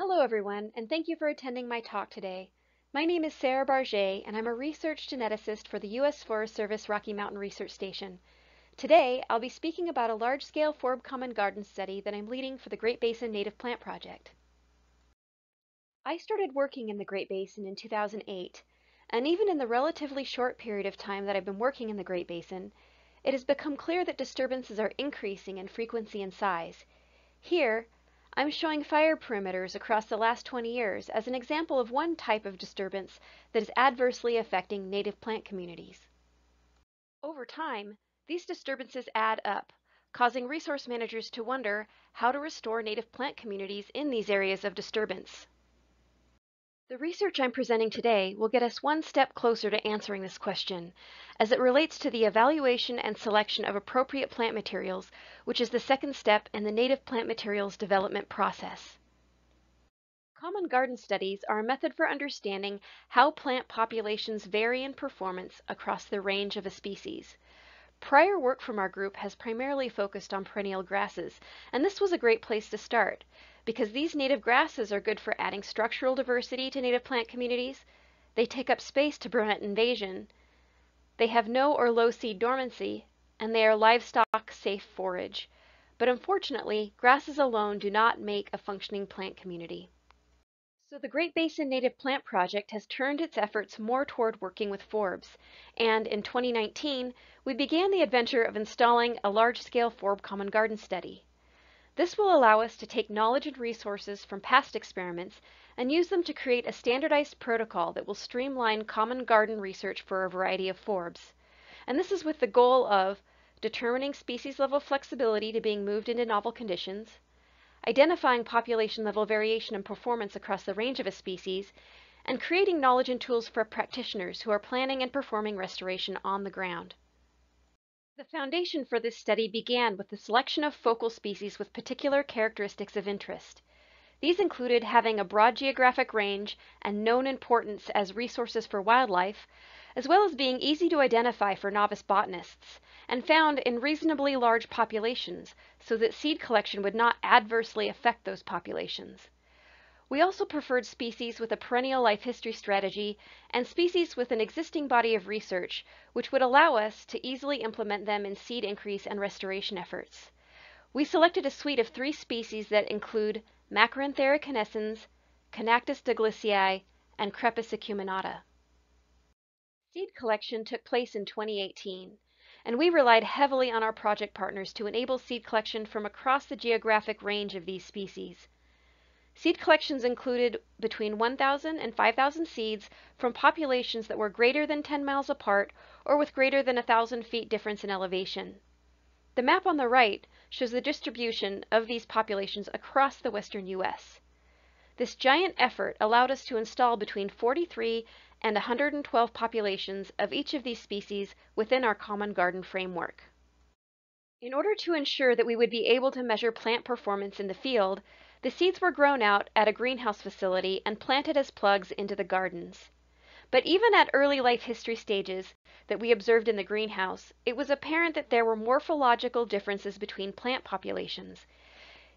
Hello everyone, and thank you for attending my talk today. My name is Sarah Barga, and I'm a research geneticist for the U.S. Forest Service Rocky Mountain Research Station. Today, I'll be speaking about a large-scale forb common garden study that I'm leading for the Great Basin Native Plant Project. I started working in the Great Basin in 2008, and even in the relatively short period of time that I've been working in the Great Basin, it has become clear that disturbances are increasing in frequency and size. Here, I'm showing fire perimeters across the last 20 years as an example of one type of disturbance that is adversely affecting native plant communities. Over time, these disturbances add up, causing resource managers to wonder how to restore native plant communities in these areas of disturbance. The research I'm presenting today will get us one step closer to answering this question, as it relates to the evaluation and selection of appropriate plant materials, which is the second step in the native plant materials development process. Common garden studies are a method for understanding how plant populations vary in performance across the range of a species. Prior work from our group has primarily focused on perennial grasses, and this was a great place to start because these native grasses are good for adding structural diversity to native plant communities. They take up space to prevent invasion. They have no or low seed dormancy, and they are livestock safe forage. But unfortunately, grasses alone do not make a functioning plant community. So the Great Basin Native Plant Project has turned its efforts more toward working with forbs, and in 2019, we began the adventure of installing a large-scale forb common garden study. This will allow us to take knowledge and resources from past experiments and use them to create a standardized protocol that will streamline common garden research for a variety of forbs. And this is with the goal of determining species level flexibility to being moved into novel conditions, identifying population level variation in performance across the range of a species, and creating knowledge and tools for practitioners who are planning and performing restoration on the ground. The foundation for this study began with the selection of focal species with particular characteristics of interest. These included having a broad geographic range and known importance as resources for wildlife, as well as being easy to identify for novice botanists, and found in reasonably large populations so that seed collection would not adversely affect those populations. We also preferred species with a perennial life history strategy and species with an existing body of research, which would allow us to easily implement them in seed increase and restoration efforts. We selected a suite of three species that include Machaeranthera canescens, Chaenactis douglasii, and Crepis acuminata. Seed collection took place in 2018, and we relied heavily on our project partners to enable seed collection from across the geographic range of these species. Seed collections included between 1,000 and 5,000 seeds from populations that were greater than 10 miles apart or with greater than 1,000 feet difference in elevation. The map on the right shows the distribution of these populations across the western U.S. This giant effort allowed us to install between 43 and 112 populations of each of these species within our Common Garden framework. In order to ensure that we would be able to measure plant performance in the field, the seeds were grown out at a greenhouse facility and planted as plugs into the gardens. But even at early life history stages that we observed in the greenhouse, it was apparent that there were morphological differences between plant populations.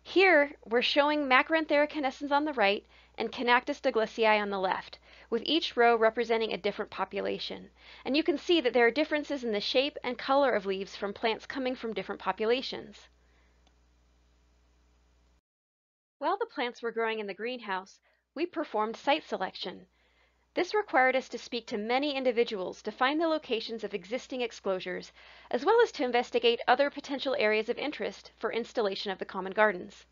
Here, we're showing Machaeranthera canescens on the right and Chaenactis douglasii on the left, with each row representing a different population. And you can see that there are differences in the shape and color of leaves from plants coming from different populations. While the plants were growing in the greenhouse, we performed site selection. This required us to speak to many individuals to find the locations of existing exclosures, as well as to investigate other potential areas of interest for installation of the common gardens.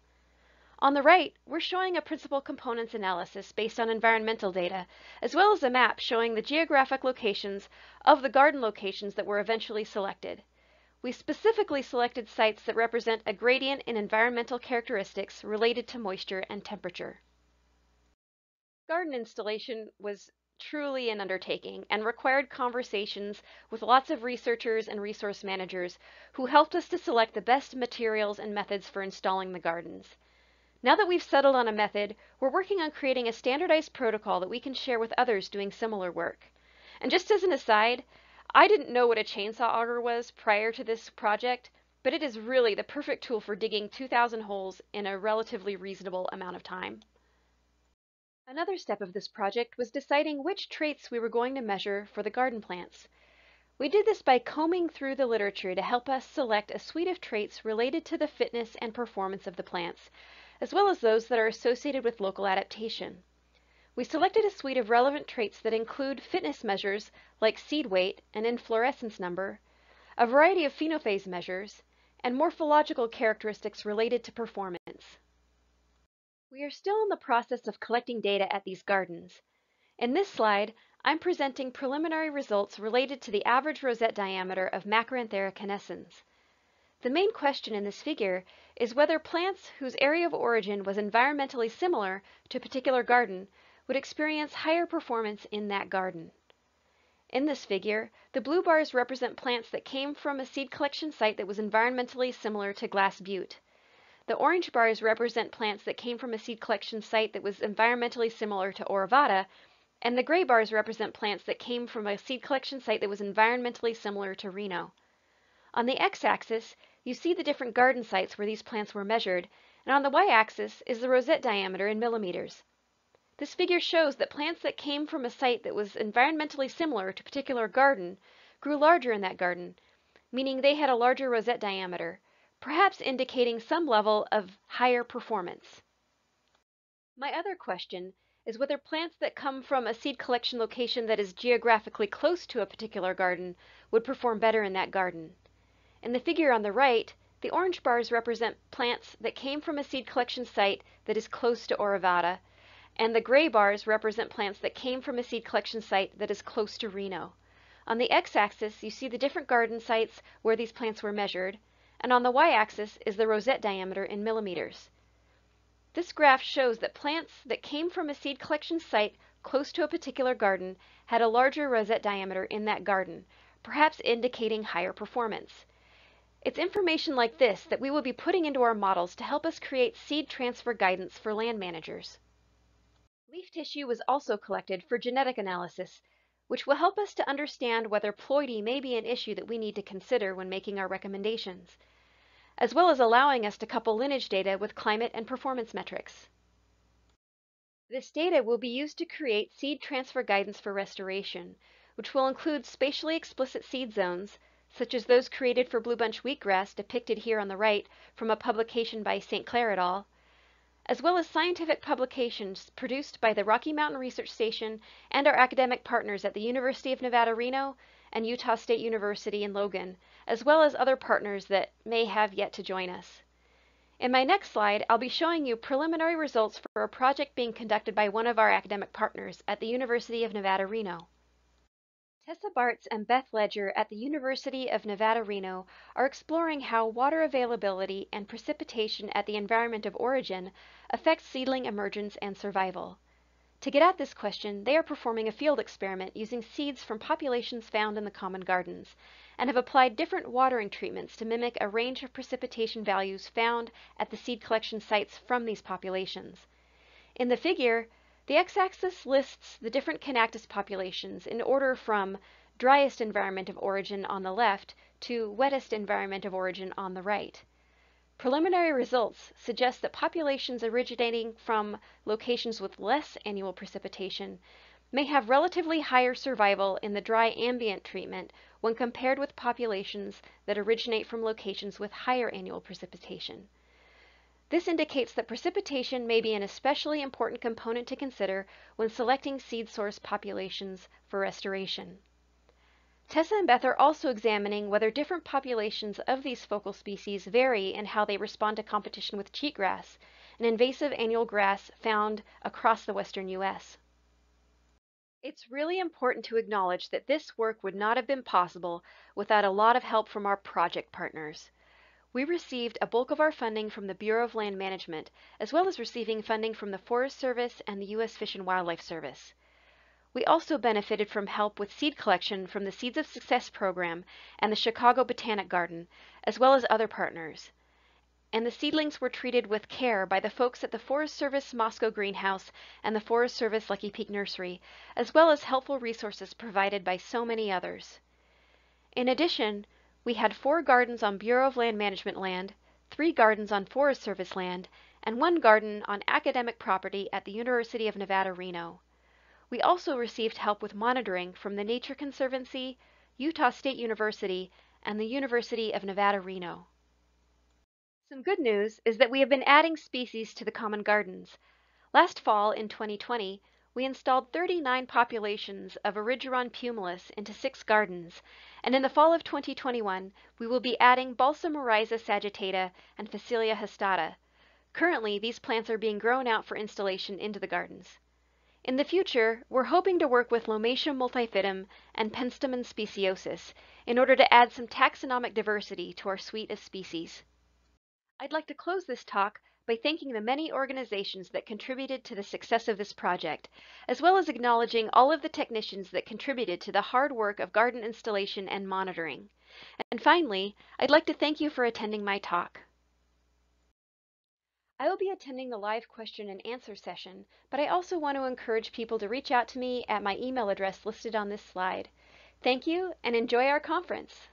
On the right, we're showing a principal components analysis based on environmental data, as well as a map showing the geographic locations of the garden locations that were eventually selected. We specifically selected sites that represent a gradient in environmental characteristics related to moisture and temperature. Garden installation was truly an undertaking and required conversations with lots of researchers and resource managers who helped us to select the best materials and methods for installing the gardens. Now that we've settled on a method, we're working on creating a standardized protocol that we can share with others doing similar work. And just as an aside, I didn't know what a chainsaw auger was prior to this project, but it is really the perfect tool for digging 2,000 holes in a relatively reasonable amount of time. Another step of this project was deciding which traits we were going to measure for the garden plants. We did this by combing through the literature to help us select a suite of traits related to the fitness and performance of the plants, as well as those that are associated with local adaptation. We selected a suite of relevant traits that include fitness measures like seed weight and inflorescence number, a variety of phenophase measures, and morphological characteristics related to performance. We are still in the process of collecting data at these gardens. In this slide, I'm presenting preliminary results related to the average rosette diameter of Machaeranthera canescens. The main question in this figure is whether plants whose area of origin was environmentally similar to a particular garden would experience higher performance in that garden. In this figure, the blue bars represent plants that came from a seed collection site that was environmentally similar to Glass Butte. The orange bars represent plants that came from a seed collection site that was environmentally similar to Orovada, and the gray bars represent plants that came from a seed collection site that was environmentally similar to Reno. On the x-axis, you see the different garden sites where these plants were measured, and on the y-axis is the rosette diameter in millimeters. This figure shows that plants that came from a site that was environmentally similar to a particular garden grew larger in that garden, meaning they had a larger rosette diameter, perhaps indicating some level of higher performance. My other question is whether plants that come from a seed collection location that is geographically close to a particular garden would perform better in that garden. In the figure on the right, the orange bars represent plants that came from a seed collection site that is close to Orovada, and the gray bars represent plants that came from a seed collection site that is close to Reno. On the x-axis, you see the different garden sites where these plants were measured, and on the y-axis is the rosette diameter in millimeters. This graph shows that plants that came from a seed collection site close to a particular garden had a larger rosette diameter in that garden, perhaps indicating higher performance. It's information like this that we will be putting into our models to help us create seed transfer guidance for land managers. Leaf tissue was also collected for genetic analysis which will help us to understand whether ploidy may be an issue that we need to consider when making our recommendations, as well as allowing us to couple lineage data with climate and performance metrics. This data will be used to create seed transfer guidance for restoration, which will include spatially explicit seed zones, such as those created for bluebunch wheatgrass depicted here on the right from a publication by St. Clair et al., as well as scientific publications produced by the Rocky Mountain Research Station and our academic partners at the University of Nevada, Reno and Utah State University in Logan, as well as other partners that may have yet to join us. In my next slide, I'll be showing you preliminary results for a project being conducted by one of our academic partners at the University of Nevada, Reno. Tessa Bartz and Beth Leger at the University of Nevada, Reno are exploring how water availability and precipitation at the environment of origin affects seedling emergence and survival. To get at this question, they are performing a field experiment using seeds from populations found in the common gardens, and have applied different watering treatments to mimic a range of precipitation values found at the seed collection sites from these populations. In the figure, the x-axis lists the different Chaenactis populations in order from driest environment of origin on the left to wettest environment of origin on the right. Preliminary results suggest that populations originating from locations with less annual precipitation may have relatively higher survival in the dry ambient treatment when compared with populations that originate from locations with higher annual precipitation. This indicates that precipitation may be an especially important component to consider when selecting seed source populations for restoration. Tessa and Beth are also examining whether different populations of these focal species vary in how they respond to competition with cheatgrass, an invasive annual grass found across the western U.S. It's really important to acknowledge that this work would not have been possible without a lot of help from our project partners. We received a bulk of our funding from the Bureau of Land Management, as well as receiving funding from the Forest Service and the U.S. Fish and Wildlife Service. We also benefited from help with seed collection from the Seeds of Success program and the Chicago Botanic Garden, as well as other partners. And the seedlings were treated with care by the folks at the Forest Service Moscow Greenhouse and the Forest Service Lucky Peak Nursery, as well as helpful resources provided by so many others. In addition, we had four gardens on Bureau of Land Management land, three gardens on Forest Service land, and one garden on academic property at the University of Nevada, Reno. We also received help with monitoring from the Nature Conservancy, Utah State University, and the University of Nevada, Reno. Some good news is that we have been adding species to the common gardens. Last fall, in 2020, we installed 39 populations of Erigeron pumilus into six gardens, and in the fall of 2021, we will be adding Balsamorhiza sagittata and Phacelia hastata. Currently, these plants are being grown out for installation into the gardens. In the future, we're hoping to work with Lomatium multifidum and Penstemon speciosus in order to add some taxonomic diversity to our suite of species. I'd like to close this talk by thanking the many organizations that contributed to the success of this project, as well as acknowledging all of the technicians that contributed to the hard work of garden installation and monitoring. And finally, I'd like to thank you for attending my talk. I will be attending the live question and answer session, but I also want to encourage people to reach out to me at my email address listed on this slide. Thank you and enjoy our conference.